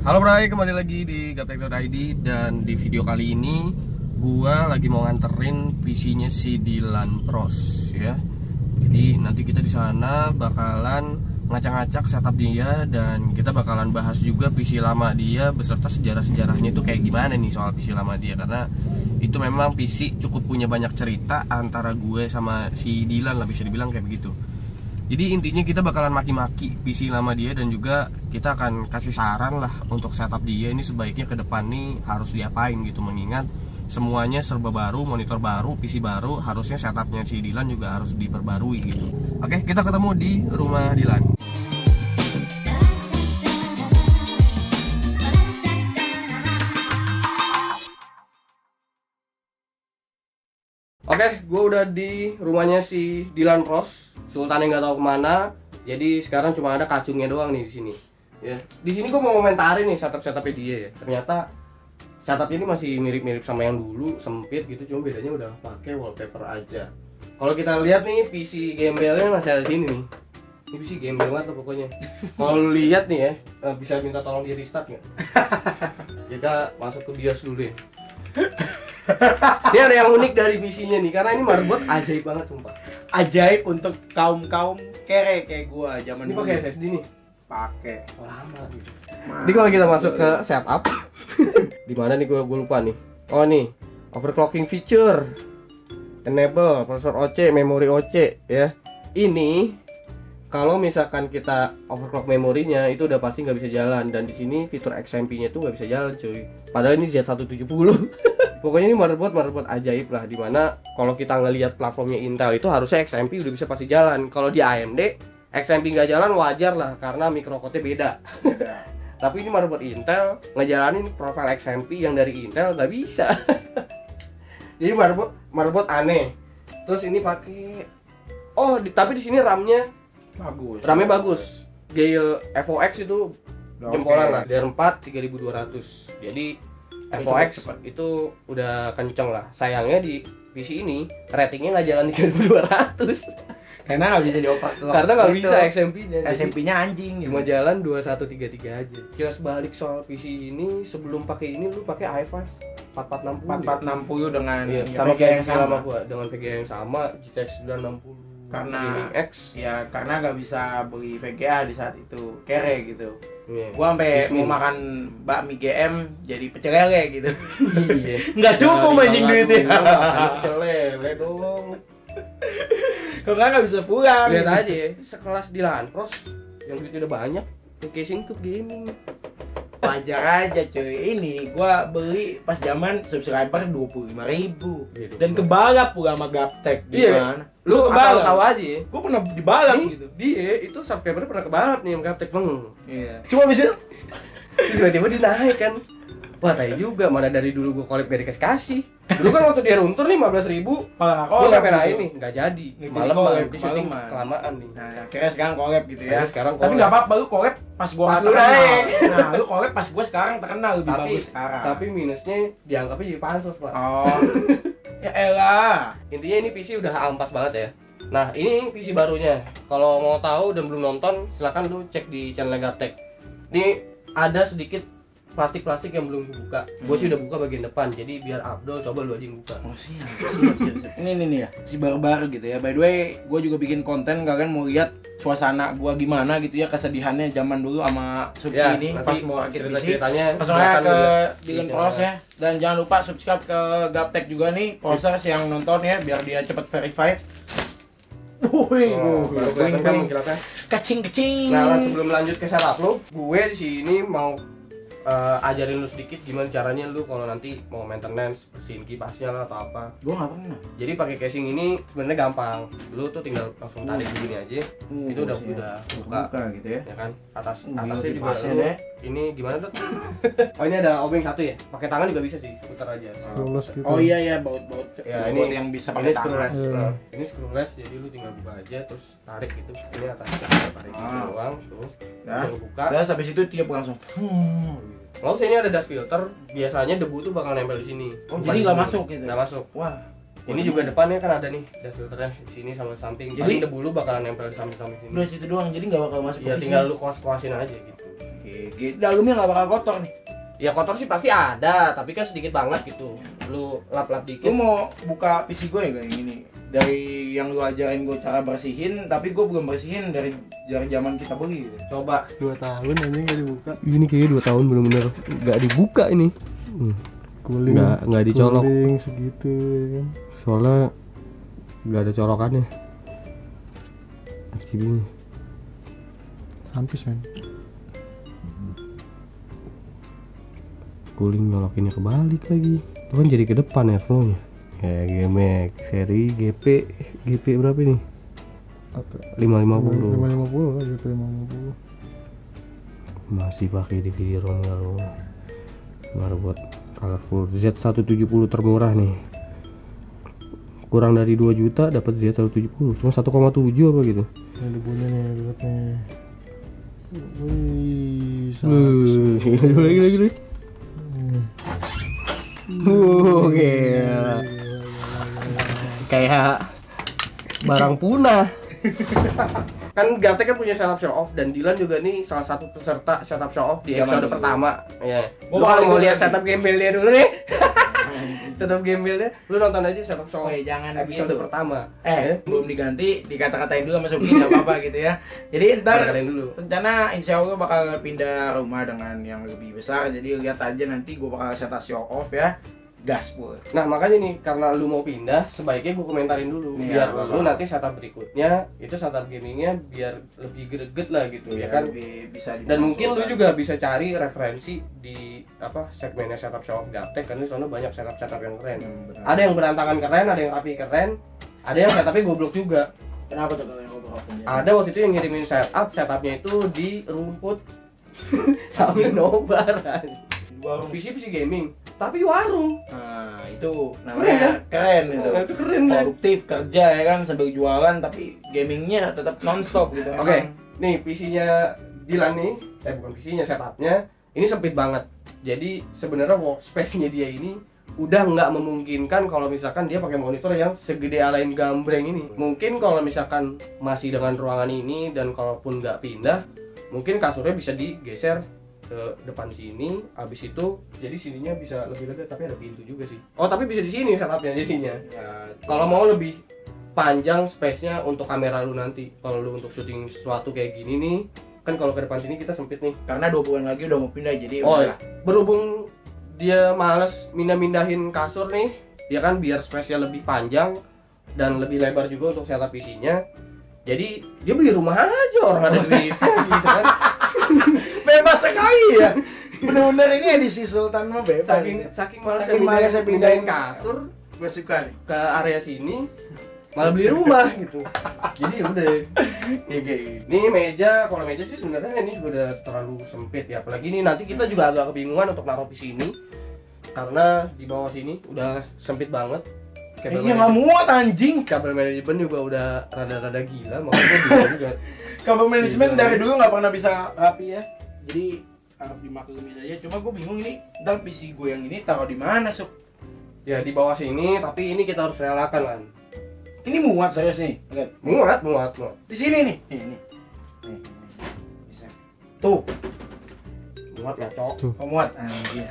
Halo Bray, kembali lagi di gaptek.id dan di video kali ini gua lagi mau nganterin PC-nya si Dylan Pros ya. Jadi nanti kita di sana bakalan ngacak-ngacak setup dia dan kita bakalan bahas juga PC lama dia beserta sejarah-sejarahnya itu kayak gimana nih soal PC lama dia karena itu memang PC cukup punya banyak cerita antara gue sama si Dylan lah bisa dibilang kayak begitu. Jadi intinya kita bakalan maki-maki PC lama dia dan juga kita akan kasih saran lah untuk setup dia ini sebaiknya ke depan nih harus diapain gitu mengingat semuanya serba baru, monitor baru, PC baru, harusnya setupnya si Dilan juga harus diperbarui gitu. Oke, kita ketemu di rumah Dilan. Oke, gue udah di rumahnya si Dilan Pros. Sultan yang nggak tahu ke mana. Jadi sekarang cuma ada kacungnya doang nih di sini. Ya, di sini gue mau komentarin nih setup setupnya dia ya. Ternyata setup ini masih mirip-mirip sama yang dulu, sempit gitu. Cuma bedanya udah pakai wallpaper aja. Kalau kita lihat nih PC gembelnya masih ada di sini nih. Ini PC gembel banget tuh pokoknya. Kalau lu lihat nih ya, eh, bisa minta tolong di restart nggak? kita masuk ke BIOS dulu ya. Ini ada yang unik dari PC-nya nih, karena ini marbot ajaib banget sumpah. ajaib untuk kaum kaum kere kayak gua zaman Ini pakai SSD nih. pakai Oh, lama gitu. Jadi kalau kita masuk ke setup, di mana nih gue lupa nih. Oh nih, overclocking feature, enable, prosesor OC, memori OC ya. Ini kalau misalkan kita overclock memorinya itu udah pasti nggak bisa jalan dan di sini fitur XMP-nya tuh nggak bisa jalan cuy. Padahal ini Z170. Pokoknya ini motherboard motherboard ajaib lah di mana kalau kita ngelihat platformnya Intel itu harusnya XMP udah bisa pasti jalan. Kalau di AMD XMP nggak jalan wajar lah karena mikrokode beda. Tapi ini motherboard Intel ngejalanin profile XMP yang dari Intel nggak bisa. Jadi motherboard motherboard aneh. Terus ini pakai Oh, di, tapi di sini RAM-nya bagus RAM-nya bagus. Gale FOX itu jempolan lah. DR4 3200. Jadi FOX itu udah kenceng lah. Sayangnya di PC ini ratingnya nggak jalan 3200 karena nggak bisa dioper karena nggak bisa XMP-nya. Jadi SMP-nya anjing gitu. cuma jalan 2133 aja. Kilas balik soal PC ini sebelum pakai ini lu pakai i5 4460. 4460 dengan Iya, ya, sama VGA yang sama sama gua dengan VGA yang sama GTX 960 Karena- X. ya karena nggak bisa beli VGA di saat itu kere gitu Iya. gua sampai mau makan bakmi GM jadi pecel lele gitu iya. nggak cukup anjing duitnya pecel lele dong. kalau nggak nggak bisa pulang Lihat aja sekelas di Pros yang duitnya udah banyak, casing tuh gaming. Wajar aja cuy ini gua beli pas zaman subscriber dua puluh lima ribu Iya, dan kebalap pula sama gaptek Iya. gimana Lu kebalap. tahu aja ya. gua pernah dibalap Nih, gitu dia itu subscriber pernah kebalap nih yang Gaptek Bang. iya cuma bisa Tiba-tiba dinaik kan. Wah, tai juga mana dari dulu gua kolek dari kasih kasih. Dulu kan waktu dia runtur nih 15 ribu, malah nggak pengen gitu. ini, nggak jadi. Malam collab, di syuting kelamaan nih. nah akhirnya sekarang collab gitu ya sekarang tapi nggak apa-apa lu collab pas gua Pas terkenal nah lu collab pas gua sekarang terkenal lebih Tapi- bagus sekarang Tapi minusnya dianggapnya jadi pansos, Pak. oh ya elah Intinya ini PC udah ampas banget ya. Nah, ini PC barunya. Kalau mau tahu dan belum nonton, silakan lu cek di channel Gaptek. Ini ada sedikit plastik-plastik yang belum dibuka. Gue sih udah buka bagian depan, jadi biar Abdul coba lu aja yang buka. Oh siap, siap, siap, siap. Ini nih nih ya, si baru-baru gitu ya. By the way, gue juga bikin konten kalian mau lihat suasana gua gimana gitu ya kesedihannya zaman dulu sama Subki ini nanti pas mau Langsung silakan aja lu ke Dylan. Pros ya. Dan jangan lupa subscribe ke Gaptek juga nih, Prosers yang nonton ya biar dia cepet verify. Wih, Oh, baru kelihatan kan kacing kacing. Nah, sebelum lanjut ke setup lu, gue di sini mau eh, ajarin lu sedikit gimana caranya lu kalau nanti mau maintenance, bersihin kipasnya lah atau apa. Gua nggak pernah. Jadi pakai casing ini sebenarnya gampang. Lu tuh tinggal langsung tarik begini aja. Itu udah udah buka gitu ya. ya kan atas Uh, atasnya juga lu deh. Ini gimana tuh oh ini ada obeng satu ya? Pakai tangan juga bisa sih putar aja. Lulus gitu. Oh iya ya baut-baut Ya, baut ini- yang bisa ini pakai tangan. screwless. Iya. nah, ini screwless jadi lu tinggal buka aja terus tarik gitu. Ini atasnya tinggal tarik gitu Ah. doang tuh. Ya. langsung buka. Terus habis itu tiup langsung. lalu sini ada dust filter biasanya debu tuh bakal nempel di sini. Oh, jadi di nggak masuk gitu. nggak masuk. Wah. ini juga depannya kan ada nih dust filternya di sini sama samping. Jadi- jadi debu lu bakalan nempel di samping-samping sini. Udah situ doang, jadi nggak bakal masuk ya tinggal lu kuas-kuasin aja gitu. GG. Dalamnya nggak bakal kotor nih. Ya kotor sih pasti ada, tapi kan sedikit banget gitu. Lu lap-lap Gue dikit. mau buka PC gue ya kayak gini. Dari yang lu ajarin gue cara bersihin, tapi gue belum bersihin dari dari zaman kita beli gitu. Coba. dua tahun anjing nggak dibuka Ini kayaknya 2 tahun bener-bener nggak dibuka ini. Hmm. cooling Nggak nggak dicolok. cooling segitu ya kan Soalnya nggak ada colokannya. Sampis men cooling nyolokinnya kebalik lagi. Itu kan jadi ke depan airflow nya ya GMX seri GP GP berapa ini? Apa? 550 lima lima puluh lah gitu lima lima puluh. Masih pakai DVD ROM kalau motherboard colorful Z170 termurah nih. Kurang dari 2 juta dapat Z170 cuma 1,7 apa gitu. Ini debunya nih nih wih lagi lagi lagi. Uh, gila. Kayak barang punah. kan Gate kan punya setup show off dan Dilan juga nih salah satu peserta setup show off di episode pertama. Ya. Gua Lu bakal kalau mau lihat setup gembelnya dulu nih, setup gembelnya, lu nonton aja setup show Oke, jangan episode begitu. pertama. Eh, belum diganti, dikata-katain dulu sama Sobri nggak apa-apa gitu ya. Jadi ntar dulu. rencana insya Allah bakal pindah rumah dengan yang lebih besar. Jadi lihat aja nanti gue bakal setas show off ya. Gaspol. Nah makanya nih karena lu mau pindah sebaiknya gue komentarin dulu Iya, biar lu nanti setup berikutnya itu setup gamingnya biar lebih greget lah gitu ya kan? lebih bisa dan mungkin lu juga bisa cari referensi di apa segmennya setup show of Gaptek karena di sana banyak setup setup yang keren. Hmm, ada yang berantakan keren ada yang rapi keren ada yang setupnya goblok juga. Kenapa tuh kalau yang ngobrol ada waktu itu yang ngirimin setup setupnya itu di rumput sambil nobar Warung. PC PC gaming tapi warung Nah, itu namanya keren itu. Nah, itu keren deh Produktif kerja ya kan sambil jualan tapi gamingnya tetap nonstop gitu. Oke. Emang. nih PC-nya Dilan nih eh bukan PC-nya setupnya ini sempit banget jadi sebenarnya workspace-nya dia ini udah nggak memungkinkan kalau misalkan dia pakai monitor yang segede alain gambreng ini mungkin kalau misalkan masih dengan ruangan ini dan kalaupun nggak pindah mungkin kasurnya bisa digeser ke depan sini habis itu jadi sininya bisa lebih lega tapi ada pintu juga sih. Oh tapi bisa di sini setupnya jadinya? Ya, kalau mau lebih panjang space-nya untuk kamera lu nanti. Kalau lu untuk syuting sesuatu kayak gini nih kan kalau ke depan sini kita sempit nih. Karena dua bulan lagi udah mau pindah jadi Oh, udah. berhubung dia males mindah-mindahin kasur nih ya kan biar space-nya lebih panjang dan lebih lebar juga untuk setup PC-nya jadi dia beli rumah aja orang ada duitnya gitu kan bebas sekali ya. Bener-bener ini edisi Sultan mah bebas. saking saking males Saking malesnya mindahin pindahin kasur gue suka nih. ke area sini malah beli rumah gitu jadi ya udah Iya gitu. Ini meja, kalau meja sih sebenarnya ini juga udah terlalu sempit ya. Apalagi ini nanti kita juga agak kebingungan untuk naruh di sini karena di bawah sini udah sempit banget. Kabel, Iya nggak muat anjing. kabel manajemen juga udah rada-rada gila, makanya juga. Kabel manajemen Iya. dari dulu nggak pernah bisa rapi ya. Jadi harus dimaklumin aja. Cuma gue bingung ini, ntar PC gue yang ini taruh di mana sob? Ya di bawah sini, tapi ini kita harus relakan kan. Ini muat serius nih. Lihat Muat, muat, muat. di sini nih. Nih, nih. Nih. Bisa. Tuh, Muat ngacok. oh, muat anjir.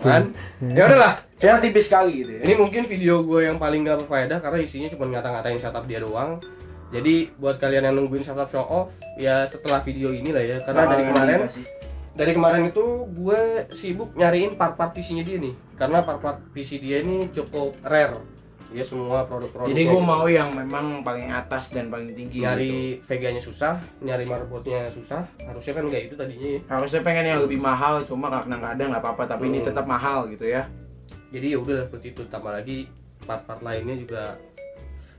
Kan? Ya udahlah. Ya tipis sekali gitu ya. Ini mungkin video gue yang paling gak berfaedah karena isinya cuma ngata-ngatain setup dia doang. Jadi buat kalian yang nungguin setup show off, ya setelah video ini lah ya. Karena dari Bakalan kemarin dikasih. dari kemarin itu gue sibuk nyariin part-part PC-nya dia nih karena part-part PC dia ini cukup rare dia semua produk-produk Jadi gue mau yang memang paling atas dan paling tinggi. gitu. nyari VGA-nya susah nyari motherboard-nya susah harusnya kan nggak itu tadinya ya Harusnya pengen yang lebih mahal, cuma karena nggak ada nggak apa-apa. Tapi ini Hmm. tetap mahal gitu ya. jadi ya udah seperti itu tambah lagi part-part lainnya juga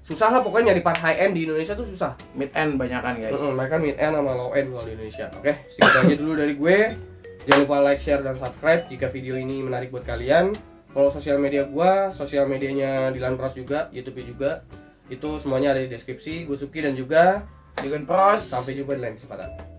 susah lah pokoknya nyari part high end di Indonesia tuh susah. Mid end banyakan guys. Mm-mm, mereka mid end sama low end kalau di Indonesia. Oke segitu aja dulu dari gue. Jangan lupa like share dan subscribe jika video ini menarik buat kalian. Kalau sosial media gua sosial medianya Dilan Pras juga YouTube juga. Itu semuanya ada di deskripsi. Gue Suki dan juga Dengan pros. sampai jumpa di lain kesempatan